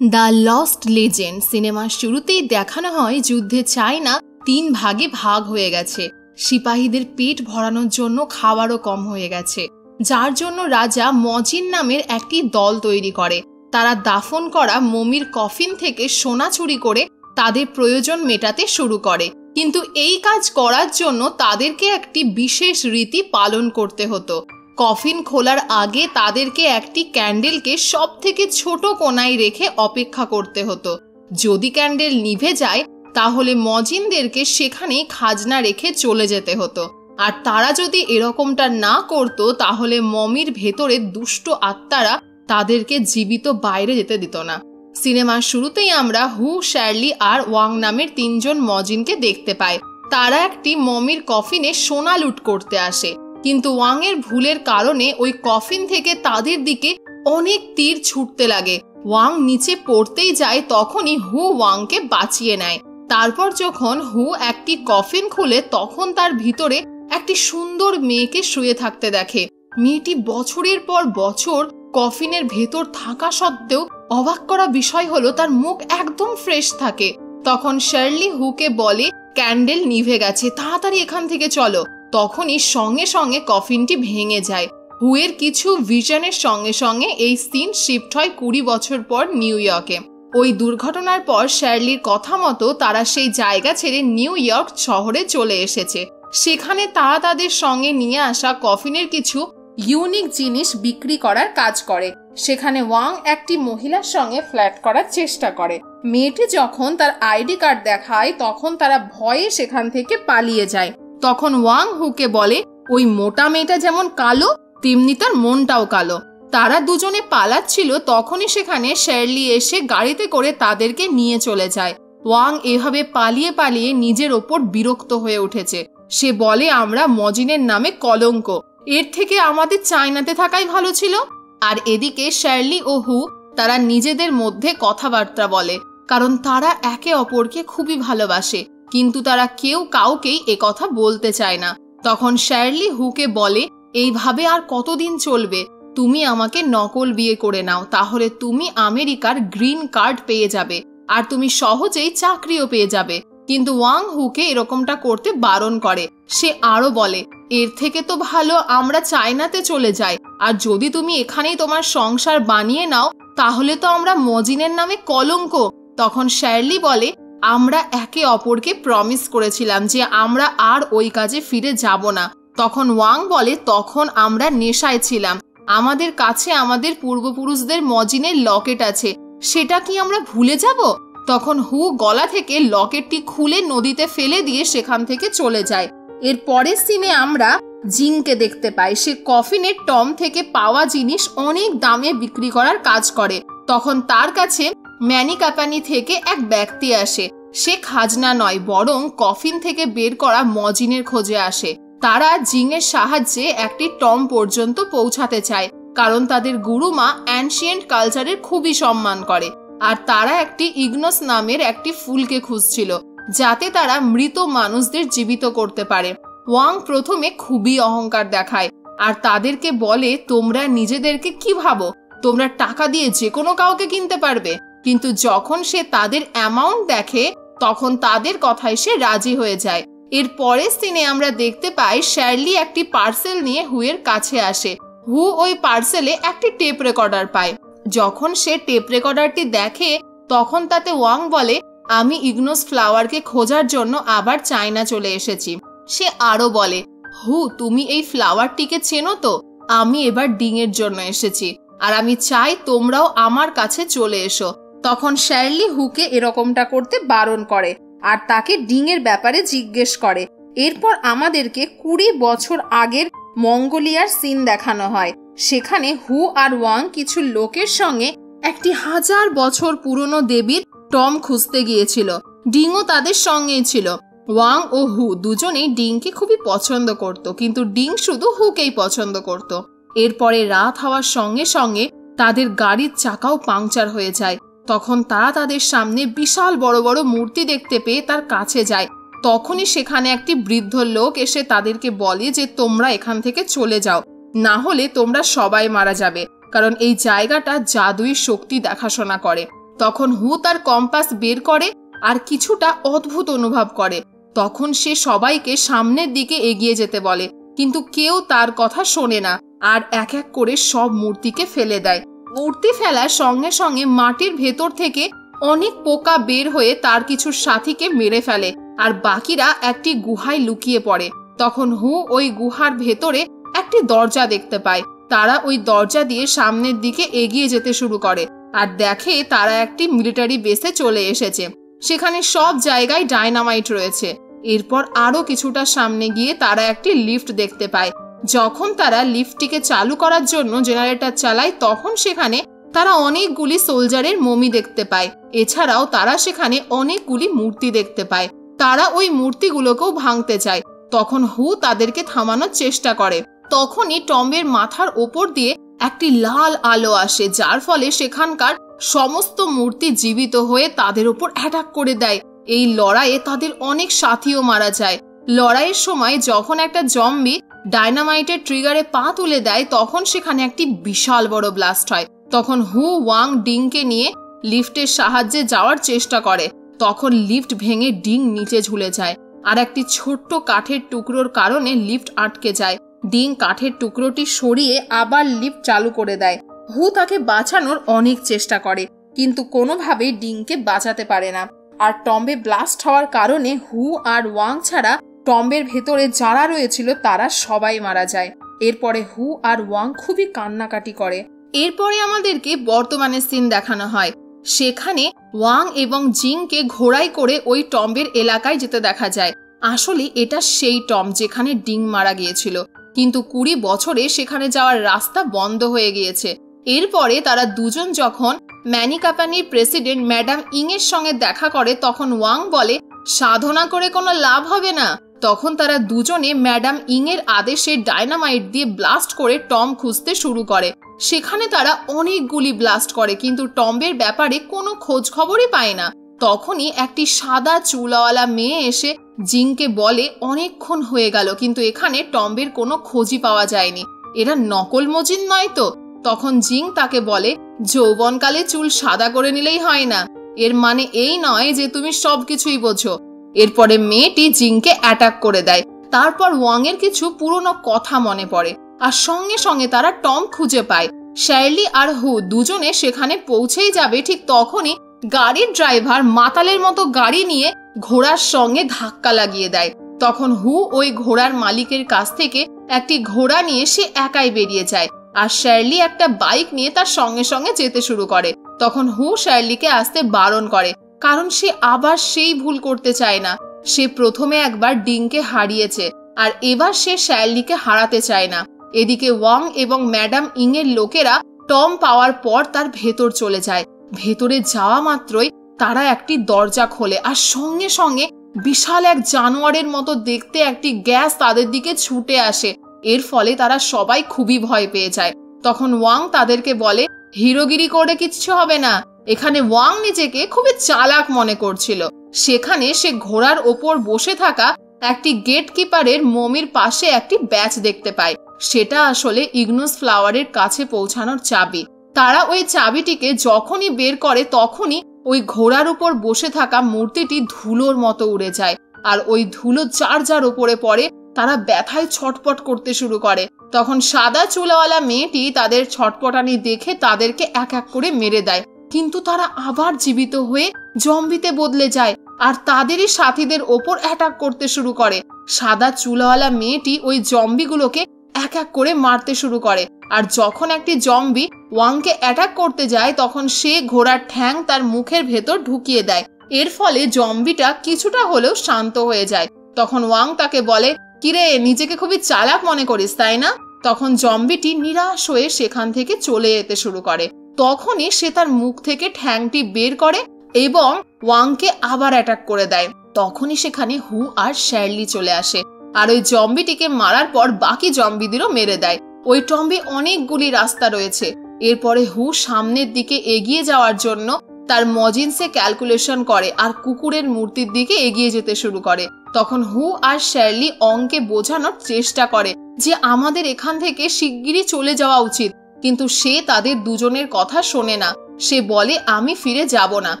The lost legend সিনেমার শুরুতেই দেখানো হয় যুদ্ধে চায়না তিন ভাগে ভাগ হয়ে গেছে। সিপাহীদের পেট ভরানোর জন্য খাবারও কম হয়ে গেছে, যার জন্য রাজা মজিন নামের একটি দল তৈরি করে। তারা দাফন করা মমির কফিন থেকে সোনা চুরি করে তাদের প্রয়োজন মেটাতে শুরু করে। কিন্তু এই কাজ করার জন্য তাদেরকে একটি বিশেষ রীতি পালন করতে হতো। কফিন খোলার আগে তাদেরকে একটি ক্যান্ডেলকে সব থেকে ছোট কোনায় রেখে অপেক্ষা করতে হতো। যদি ক্যান্ডেল নিভে যায়, তাহলে মজিনদেরকে সেখানেই খাজনা রেখে চলে যেতে হতো। আর তারা যদি এরকমটা না করতো, তাহলে মমির ভেতরে দুষ্ট আত্মারা তাদেরকে জীবিত বাইরে যেতে দিত না। সিনেমার শুরুতেই আমরা হু, শ্যারলি আর ওয়াং নামের তিনজন মজিনকে দেখতে পাই। তারা একটি মমির কফিনে সোনা লুট করতে আসে। কিন্তু ওয়াংয়ের ভুলের কারণে ওই কফিন থেকে তাদের দিকে অনেক তীর ছুটতে লাগে। ওয়াং নিচে পড়তেই যায় তখনই হু ওয়াংকে বাঁচিয়ে নেয়। তারপর যখন হু একটি কফিন খুলে তখন তার ভিতরে একটি সুন্দর মেয়েকে শুয়ে থাকতে দেখে। মেয়েটি বছরের পর বছর কফিনের ভেতর থাকা সত্ত্বেও অবাক করা বিষয় হলো তার মুখ একদম ফ্রেশ থাকে। তখন শার্লি হুকে বলে, ক্যান্ডেল নিভে গেছে, তাড়াতাড়ি এখান থেকে চলো। তখনই সঙ্গে সঙ্গে কফিনটি ভেঙে যায়। হুয়ের কিছু ভিশনের সঙ্গে সঙ্গে এই সিন শিফট হয় কুড়ি বছর পর নিউ ইয়র্কে। ওই দুর্ঘটনার পর শ্যারলির কথা মতো তারা সেই জায়গা ছেড়ে নিউ ইয়র্ক শহরে চলে এসেছে। সেখানে তারা তাদের সঙ্গে নিয়ে আসা কফিনের কিছু ইউনিক জিনিস বিক্রি করার কাজ করে। সেখানে ওয়াং একটি মহিলার সঙ্গে ফ্ল্যাট করার চেষ্টা করে। মেয়েটি যখন তার আইডি কার্ড দেখায়, তখন তারা ভয়ে সেখান থেকে পালিয়ে যায়। তখন ওয়াং হুকে বলে, ওই মোটা মেয়েটা যেমন কালো, তেমনি তার মনটাও কালো। তারা দুজনে পালাচ্ছিল তখনই সেখানে শেরলি এসে গাড়িতে করে তাদেরকে নিয়ে চলে যায়। ওয়াং এভাবে পালিয়ে পালিয়ে নিজের ওপর বিরক্ত হয়ে উঠেছে। সে বলে, আমরা মজিনের নামে কলঙ্ক। এর থেকে আমাদের চায়নাতে থাকাই ভালো ছিল। আর এদিকে শার্লি ও হু তারা নিজেদের মধ্যে কথাবার্তা বলে, কারণ তারা একে অপরকে খুবই ভালোবাসে। কিন্তু তারা কেউ কাউকেই কথা বলতে চায় না। তখন শ্যারলি হুকে বলে, এইভাবে আর কতদিন চলবে? তুমি আমাকে নকল বিয়ে করে নাও, তাহলে তুমি আমেরিকার গ্রিন কার্ড পেয়ে যাবে, আর তুমি সহজেই চাকরিও পেয়ে যাবে। কিন্তু ওয়াং হুকে এরকমটা করতে বারণ করে। সে আরও বলে, এর থেকে তো ভালো আমরা চায়নাতে চলে যাই, আর যদি তুমি এখানেই তোমার সংসার বানিয়ে নাও, তাহলে তো আমরা মজিনের নামে কলঙ্ক। তখন শ্যারলি বলে আমরা একে অপরকে প্রমিস করেছিলাম যে আমরা আর ওই কাজে ফিরে যাব না। তখন ওয়াং বলে, তখন আমরা নেশায় ছিলাম। আমাদের কাছে আমাদের পূর্বপুরুষদের মজিনের লকেট আছে। সেটা কি আমরা ভুলে যাব? তখন হু গলা থেকে লকেটটি খুলে নদীতে ফেলে দিয়ে সেখান থেকে চলে যায়। এর পরের সিনে আমরা জিংকে দেখতে পাই। সে কফিনের টম থেকে পাওয়া জিনিস অনেক দামে বিক্রি করার কাজ করে। তখন তার কাছে ম্যানি কাপানি থেকে এক ব্যক্তি আসে। সে খাজনা নয়, বরং কফিন থেকে বের করা মজিনের খোঁজে আসে। তারা জিংয়ের সাহায্যে একটি টম পর্যন্ত পৌঁছাতে চায়, কারণ তাদের গুরুমা অ্যানশিয়েন্ট কালচারের খুবই সম্মান করে। আর তারা একটি ইগনোস নামের একটি ফুলকে খুঁজছিল, যাতে তারা মৃত মানুষদের জীবিত করতে পারে। ওয়াং প্রথমে খুবই অহংকার দেখায়, আর তাদেরকে বলে, তোমরা নিজেদেরকে কি ভাবো? তোমরা টাকা দিয়ে যে কোনো কাউকে কিনতে পারবে? কিন্তু যখন সে তাদের অ্যামাউন্ট দেখে, তখন তাদের কথায় সে রাজি হয়ে যায়। এর পরের সিনে আমরা দেখতে পাই শ্যারলি একটি পার্সেল নিয়ে হুয়ের কাছে আসে। হু ওই পার্সেলে একটি টেপ রেকর্ডার পায়। যখন সে টেপ রেকর্ডারটি দেখে, তখন তাতে ওয়াং বলে, আমি ইগনোস ফ্লাওয়ারকে খোঁজার জন্য আবার চায়না চলে এসেছি। সে আরও বলে, হু, তুমি এই ফ্লাওয়ারটিকে চেনো তো? আমি এবার ডিঙের জন্য এসেছি। আর আমি চাই তোমরাও আমার কাছে চলে এসো। তখন শ্যারলি হুকে এরকমটা করতে বারণ করে আর তাকে ডিঙের ব্যাপারে জিজ্ঞেস করে। এরপর আমাদেরকে কুড়ি বছর আগের মঙ্গোলিয়ার সিন দেখানো হয়। সেখানে হু আর ওয়াং কিছু লোকের সঙ্গে একটি হাজার বছর পুরনো দেবীর টম খুঁজতে গিয়েছিল। ডিংও তাদের সঙ্গেই ছিল। ওয়াং ও হু দুজনেই ডিংকে খুবই পছন্দ করত, কিন্তু ডিং শুধু হুকেই পছন্দ করত। এরপরে রাত হওয়ার সঙ্গে সঙ্গে তাদের গাড়ির চাকাও পাংচার হয়ে যায়। তখন তারা তাদের সামনে বিশাল বড় বড় মূর্তি দেখতে পেয়ে তার কাছে যায়। তখনই সেখানে একটি বৃদ্ধ লোক এসে তাদেরকে বলে যে, তোমরা এখান থেকে চলে যাও। না হলে তোমরা সবাই মারা যাবে, কারণ এই জায়গাটা জাদুই শক্তি দেখাশোনা করে। তখন হু তার কম্পাস বের করে আর কিছুটা অদ্ভুত অনুভব করে। তখন সে সবাইকে সামনের দিকে এগিয়ে যেতে বলে, কিন্তু কেউ তার কথা শোনে না আর এক এক করে সব মূর্তিকে ফেলে দেয়। মূর্তি ফেলার সঙ্গে সঙ্গে মাটির ভেতর থেকে অনেক পোকা বের হয়ে তার কিছু সাথীকে মেরে ফেলে, আর বাকিরা একটি গুহায় লুকিয়ে পড়ে। তখন হু ওই গুহার ভেতরে একটি দরজা দেখতে পায়। তারা ওই দরজা দিয়ে সামনের দিকে এগিয়ে যেতে শুরু করে, আর দেখে তারা একটি মিলিটারি বেসে চলে এসেছে। সেখানে সব জায়গায় ডায়নামাইট রয়েছে। এরপর আরও কিছুটা সামনে গিয়ে তারা একটি লিফট দেখতে পায়। যখন তারা লিফটটিকে চালু করার জন্য জেনারেটর চালায়, তখন সেখানে তারা অনেকগুলি সোলজারের মমি দেখতে পায়। এছাড়াও তারা সেখানে অনেকগুলি মূর্তি দেখতে পায়। তারা ওই মূর্তিগুলোকেও ভাঙতে চায়। তখন হু তাদেরকে থামানোর চেষ্টা করে। তখনই টম্বের মাথার ওপর দিয়ে একটি লাল আলো আসে, যার ফলে সেখানকার সমস্ত মূর্তি জীবিত হয়ে তাদের ওপর অ্যাটাক করে দেয়। এই লড়াইয়ে তাদের অনেক সাথীও মারা যায়। লড়াইয়ের সময় যখন একটা জম্বি ডায়নামাইটের ট্রিগারে পা তুলে দেয়, তখন সেখানে একটি বিশাল বড় ব্লাস্ট হয়। তখন হু ওয়াং ডিংকে নিয়ে লিফটের সাহায্যে যাওয়ার চেষ্টা করে। তখন লিফট ভেঙে ডিং নিচে ঝুলে যায় আর একটি ছোট্ট কাঠের টুকরোর কারণে লিফট আটকে যায়। ডিং কাঠের টুকরোটি সরিয়ে আবার লিফট চালু করে দেয়। হু তাকে বাঁচানোর অনেক চেষ্টা করে, কিন্তু কোনোভাবেই ডিংকে বাঁচাতে পারে না। আর টম্বে ব্লাস্ট হওয়ার কারণে হু আর ওয়াং ছাড়া টম্বের ভেতরে যারা রয়েছিল, তারা সবাই মারা যায়। এরপরে হু আর ওয়াং খুবই কান্নাকাটি করে। এরপরে আমাদেরকে বর্তমানের সিন দেখানো হয়। সেখানে ওয়াং এবং জিংকে ঘোড়াই করে ওই টম্বের এলাকায় যেতে দেখা যায়। আসলে এটা সেই টম যেখানে ডিং মারা গিয়েছিল। কিন্তু কুড়ি বছরে সেখানে যাওয়ার রাস্তা বন্ধ হয়ে গিয়েছে। এরপরে তারা দুজন যখন ম্যানি কাপানির প্রেসিডেন্ট ম্যাডাম ইং এর সঙ্গে দেখা করে, তখন ওয়াং বলে, সাধনা করে কোনো লাভ হবে না। তখন তারা দুজনে ম্যাডাম ইং এর আদেশে ডায়নামাইট দিয়ে ব্লাস্ট করে টম খুঁজতে শুরু করে। সেখানে তারা অনেকগুলি ব্লাস্ট করে, কিন্তু টম্বের ব্যাপারে কোনো খোঁজ খবরই পায় না। তখনই একটি সাদা চুলাওয়ালা মেয়ে এসে জিংকে বলে, অনেকক্ষণ হয়ে গেল, কিন্তু এখানে টম্বের কোনো খোঁজই পাওয়া যায়নি। এরা নকল মজিন নয় তো? তখন জিং তাকে বলে, যৌবনকালে চুল সাদা করে নিলেই হয় না। এর মানে এই নয় যে তুমি সবকিছুই বোঝো। এরপরে মেয়েটি জিংকে অ্যাটাক করে দেয়। তারপর ওয়াং এর কিছু পুরনো কথা মনে পড়ে। আর সঙ্গে সঙ্গে তারা টম খুঁজে পায়। শ্যারলি আর হু দুজনে সেখানে পৌঁছেই যাবে ঠিক তখনই গাড়ির ড্রাইভার মাতালের মতো গাড়ি নিয়ে ঘোড়ার সঙ্গে ধাক্কা লাগিয়ে দেয়। তখন হু ওই ঘোড়ার মালিকের কাছ থেকে একটি ঘোড়া নিয়ে সে একাই বেরিয়ে যায়। আর শ্যারলি একটা বাইক নিয়ে তার সঙ্গে সঙ্গে যেতে শুরু করে। তখন হু শ্যারলিকে আসতে বারণ করে। কারণ সে আবার সেই ভুল করতে চায় না। সে প্রথমে একবার ডিংকে হারিয়েছে আর এবার সে শ্যারলিকে হারাতে চায় না। এদিকে ওয়াং এবং ম্যাডাম ইং এর লোকেরা টম পাওয়ার পর তার ভেতর চলে যায়। ভেতরে যাওয়া মাত্রই তারা একটি দরজা খোলে আর সঙ্গে সঙ্গে বিশাল এক জানোয়ারের মতো দেখতে একটি গ্যাস তাদের দিকে ছুটে আসে। এর ফলে তারা সবাই খুবই ভয় পেয়ে যায়। তখন ওয়াং তাদেরকে বলে, হিরোগিরি করে কিচ্ছু হবে না। এখানে ওয়াং নিজেকে খুবই চালাক মনে করছিল। সেখানে সে ঘোড়ার ওপর বসে থাকা একটি গেট কিপারের মমির পাশে একটি ব্যাচ দেখতে পায়। সেটা আসলে ইগনুস ফ্লাওয়ারের কাছে পৌঁছানোর চাবি। তারা ওই চাবিটিকে যখনই বের করে তখনই ওই ঘোড়ার উপর বসে থাকা মূর্তিটি ধুলোর মতো উড়ে যায় আর ওই ধুলো যার যার ওপরে পড়ে তারা ব্যথায় ছটপট করতে শুরু করে। তখন সাদা চুলাওয়ালা মেয়েটি তাদের ছটপটানি দেখে তাদেরকে এক এক করে মেরে দেয়। কিন্তু তারা আবার জীবিত হয়ে জম্বিতে বদলে যায় আর তাদেরই সাথীদের ওপর অ্যাটাক করতে শুরু করে। সাদা চুলাওয়ালা মেয়েটি ওই জম্বিগুলোকে এক এক করে মারতে শুরু করে আর যখন একটি জম্বি ওয়াংকে অ্যাটাক করতে যায়, তখন সে ঘোড়ার ঠ্যাং তার মুখের ভেতর ঢুকিয়ে দেয়। এর ফলে জম্বিটা কিছুটা হলেও শান্ত হয়ে যায়। তখন ওয়াং তাকে বলে, কিরে, নিজেকে খুবই চালাক মনে করিস, তাই না? তখন জম্বিটি নিরাশ হয়ে সেখান থেকে চলে যেতে শুরু করে। তখনই সে তার মুখ থেকে ঠ্যাংটি বের করে এবং ওয়াংকে আবার অ্যাটাক করে দেয়। তখনই সেখানে হু আর শ্যারলি চলে আসে আর ওই জম্বিটিকে মারার পর বাকি জম্বিদেরও মেরে দেয়। ওই টম্বে অনেকগুলি রাস্তা রয়েছে। এরপরে হু সামনের দিকে এগিয়ে যাওয়ার জন্য তার মজিনসে ক্যালকুলেশন করে আর কুকুরের মূর্তির দিকে এগিয়ে যেতে শুরু করে। তখন হু আর শ্যারলি অঙ্কে বোঝানোর চেষ্টা করে যে আমাদের এখান থেকে শিগগিরই চলে যাওয়া উচিত। কিন্তু সে তাদের দুজনের কথা শোনে না। সে বলে, আমি ফিরে যাব না।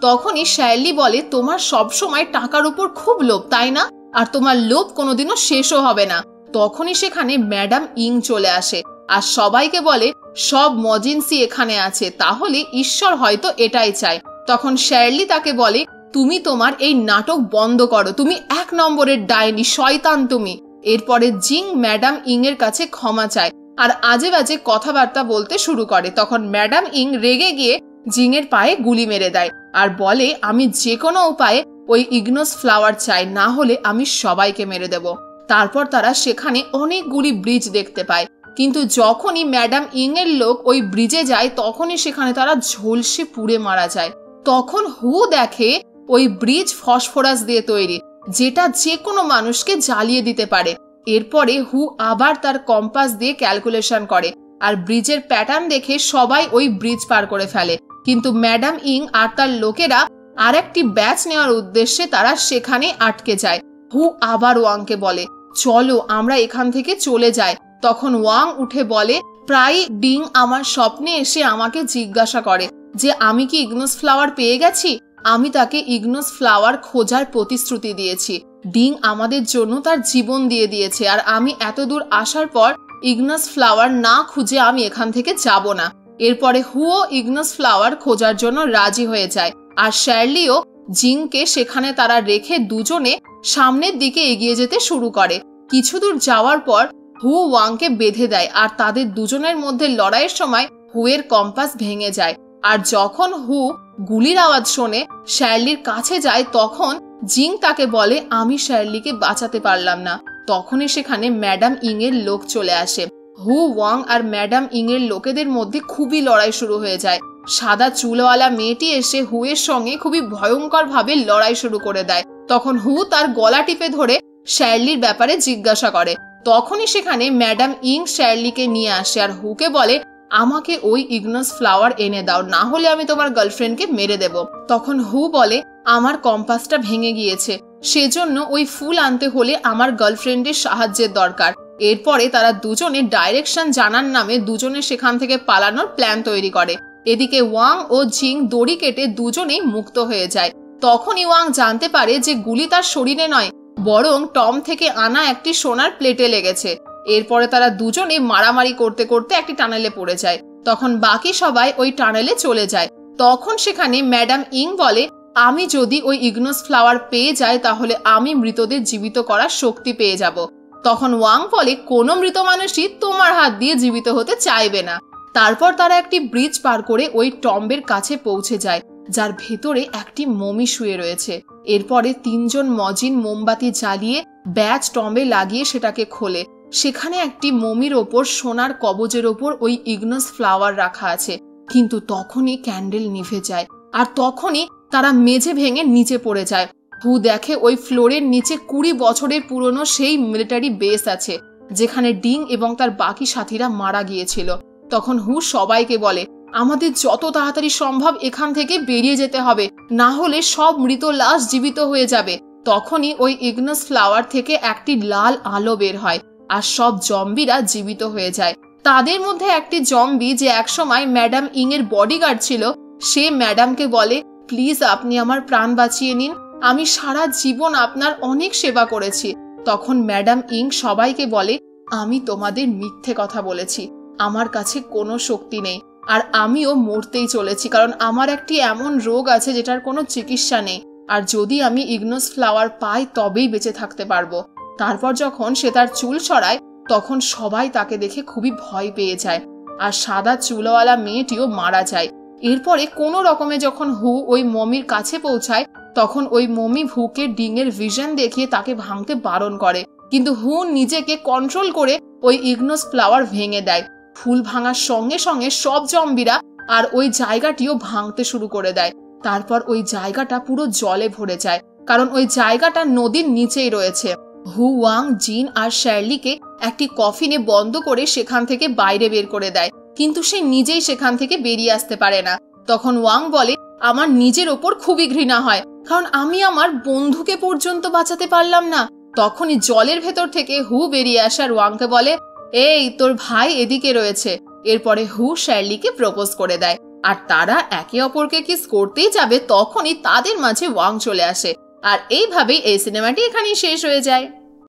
তখনই শ্যারলি বলে, তোমার সব সময় টাকার উপর খুব লোভ, তাই না? আর তোমার লোভ কোনোদিনও শেষও হবে না। তখনই সেখানে ম্যাডাম ইং চলে আসে আর সবাইকে বলে, সব মজিন্সি এখানে আছে, তাহলে ঈশ্বর হয়তো এটাই চায়। তখন শ্যারলি তাকে বলে, তুমি তোমার এই নাটক বন্ধ করো, তুমি এক নম্বরের ডাইনি, শয়তান তুমি। এরপরে জিং ম্যাডাম ইং এর কাছে ক্ষমা চায়। আর আজে বাজে কথাবার্তা বলতে শুরু করে। তখন ম্যাডাম ইং রেগে গিয়ে জিং এর পায়ে গুলি মেরে দেয় আর বলে, আমি যে কোনো উপায়ে ওই ইগনোস ফ্লাওয়ার চাই, না হলে আমি সবাইকে মেরে দেব। তারপর তারা সেখানে অনেকগুলি ব্রিজ দেখতে পায়। কিন্তু যখনই ম্যাডাম ইং এর লোক ওই ব্রিজে যায়, তখনই সেখানে তারা ঝলসে পুড়ে মারা যায়। তখন হু দেখে ওই ব্রিজ ফসফরাস দিয়ে তৈরি, যেটা যে কোনো মানুষকে জ্বালিয়ে দিতে পারে। এরপরে হু আবার তার কম্পাস দিয়ে ক্যালকুলেশন করে, আর ব্রিজের প্যাটার্ন দেখে সবাই ওই ব্রিজ পার করে ফেলে। কিন্তু ম্যাডাম ইং আর তার লোকেরা আর একটি ব্যাচ নেওয়ার উদ্দেশ্যে তারা সেখানে আটকে যায়। হু আবার ওয়াংকে বলে, চলো, আমরা এখান থেকে চলে যাই। তখন ওয়াং উঠে বলে প্রায় ডিং আমার স্বপ্নে এসে আমাকে জিজ্ঞাসা করে যে, আমি কি ইগনোস ফ্লাওয়ার পেয়ে গেছি? আমি তাকে ইগনোস ফ্লাওয়ার খোঁজার প্রতিশ্রুতি দিয়েছি। ডিং আমাদের জন্য তার জীবন দিয়ে দিয়েছে। আর আমি এত দূর আসার পর ইগনাস ফ্লাওয়ার না খুঁজে আমি এখান থেকে যাব না। এরপরে হুও ইগনাস ফ্লাওয়ার খোঁজার জন্য রাজি হয়ে যায়। আর শ্যারলিও জিংকে সেখানে তারা রেখে দুজনে সামনের দিকে এগিয়ে যেতে শুরু করে। কিছু দূর যাওয়ার পর হু ওয়াংকে বেঁধে দেয় আর তাদের দুজনের মধ্যে লড়াইয়ের সময় হুয়ের কম্পাস ভেঙে যায়। আর যখন হু গুলির আওয়াজ শোনে, শ্যারলির কাছে যায়, তখন জিং তাকে বলে, আমি শ্যারলিকে বাঁচাতে পারলাম না। তখনই সেখানে ম্যাডাম ইং এর লোক চলে আসে। হু ওয়াং আর ম্যাডাম ইং এর লোকেদের মধ্যে খুবই লড়াই শুরু হয়ে যায়। সাদা চুলওয়ালা মেয়েটি এসে হুয়ের সঙ্গে খুবই ভয়ঙ্কর ভাবে লড়াই শুরু করে দেয়। তখন হু তার গলা টিপে ধরে শ্যারলির ব্যাপারে জিজ্ঞাসা করে। তখনই সেখানে ম্যাডাম ইং শ্যারলিকে নিয়ে আসে আর হুকে বলে, আমাকে ওই ইগনাস ফ্লাওয়ার এনে দাও, না হলে আমি তোমার গার্লফ্রেন্ডকে মেরে দেব। তখন হু বলে আমার কম্পাসটা ভেঙে গিয়েছে। সেজন্য ওই ফুল আনতে হলে আমার গার্লফ্রেন্ডের সাহায্যের দরকার। এরপরে তারা দুজনে ডাইরেকশন জানার নামে দুজনে সেখান থেকে পালানোর প্ল্যান তৈরি করে। এদিকে ওয়াং ও জিং দড়ি কেটে দুজনেই মুক্ত হয়ে যায়। তখনই ওয়াং জানতে পারে যে গুলি তার শরীরে নয়, বরং টম থেকে আনা একটি সোনার প্লেটে লেগেছে। এরপরে তারা দুজনে মারামারি করতে করতে একটি টানেলে পড়ে যায়। তখন বাকি সবাই ওই টানেলে চলে যায়। তখন সেখানে ম্যাডাম ইং বলে আমি যদি ওই ইগনোস ফ্লাওয়ার পেয়ে যাই, তাহলে আমি মৃতদের জীবিত করার শক্তি পেয়ে যাব। তখন ওয়াং বলে, কোনো মৃত মানুষই তোমার হাত দিয়ে জীবিত হতে চাইবে না। তারপর তারা একটি ব্রিজ পার করে ওই টম্বের কাছে পৌঁছে যায়, যার ভেতরে একটি মমি শুয়ে রয়েছে। এরপরে তিনজন মজিন মোমবাতি জ্বালিয়ে ব্যাচ টম্বে লাগিয়ে সেটাকে খোলে। সেখানে একটি মমির ওপর, সোনার কবজের ওপর ওই ইগনাস ফ্লাওয়ার রাখা আছে। কিন্তু তখনই ক্যান্ডেল নিভে যায়। আর তখনই তারা মেঝে ভেঙে নিচে পড়ে যায়। হু দেখে ওই ফ্লোরের নিচে কুড়ি বছরের পুরনো সেই মিলিটারি বেস আছে, যেখানে ডিং এবং তার বাকি সাথীরা মারা গিয়েছিল। তখন হু সবাইকে বলে, আমাদের যত তাড়াতাড়ি সম্ভব এখান থেকে বেরিয়ে যেতে হবে, না হলে সব মৃত লাশ জীবিত হয়ে যাবে। তখনই ওই ইগনাস ফ্লাওয়ার থেকে একটি লাল আলো বের হয় আর সব জম্বিরা জীবিত হয়ে যায়। তাদের মধ্যে একটি জম্বি যে একসময় ম্যাডাম ইং এর বডিগার্ড ছিল, সে ম্যাডামকে বলে প্লিজ আপনি আমার প্রাণ বাঁচিয়ে নিন। আমি সারা জীবন আপনার অনেক সেবা করেছি। তখন ম্যাডাম ইং সবাইকে বলে, আমি তোমাদের মিথ্যে কথা বলেছি। আমার কাছে কোনো শক্তি নেই। আর আমিও মরতেই চলেছি, কারণ আমার একটি এমন রোগ আছে যেটার কোনো চিকিৎসা নেই। আর যদি আমি ইগনোস ফ্লাওয়ার পাই, তবেই বেঁচে থাকতে পারব। তারপর যখন সে তার চুল সরায়, তখন সবাই তাকে দেখে খুবই ভয় পেয়ে যায়। আর সাদা চুলওয়ালা মেয়েটিও মারা যায়। এরপরে কোনো রকমে যখন হু ওই মমির কাছে পৌঁছায়, তখন ওই মমি ভুকে ডিঙের ভিশন দেখিয়ে তাকে ভাঙতে বারণ করে। কিন্তু হু নিজেকে কন্ট্রোল করে ওই ইগনোস ফ্লাওয়ার ভেঙে দেয়। ফুল ভাঙার সঙ্গে সঙ্গে সব জম্বিরা আর ওই জায়গাটিও ভাঙতে শুরু করে দেয়। তারপর ওই জায়গাটা পুরো জলে ভরে যায়, কারণ ওই জায়গাটা নদীর নিচেই রয়েছে। হু ওয়াং, জিন আর শ্যারলিকে একটি কফিনে বন্ধ করে সেখান থেকে বাইরে বের করে দেয়। কিন্তু সে নিজেই সেখান থেকে বেরিয়ে আসতে পারে না। তখন ওয়াং বলে, আমার নিজের ওপর খুবই ঘৃণা হয়, কারণ আমি আমার বন্ধুকে পর্যন্ত বাঁচাতে পারলাম না। তখনই জলের ভেতর থেকে হু বেরিয়ে আসার ওয়াংকে বলে, এই, তোর ভাই এদিকে রয়েছে। এরপরে হু শ্যার্লিকে প্রপোজ করে দেয়। আর তারা একে অপরকে কিস করতেই যাবে, তখনই তাদের মাঝে ওয়াং চলে আসে। আর এইভাবেই এই সিনেমাটি এখানেই শেষ হয়ে যায়।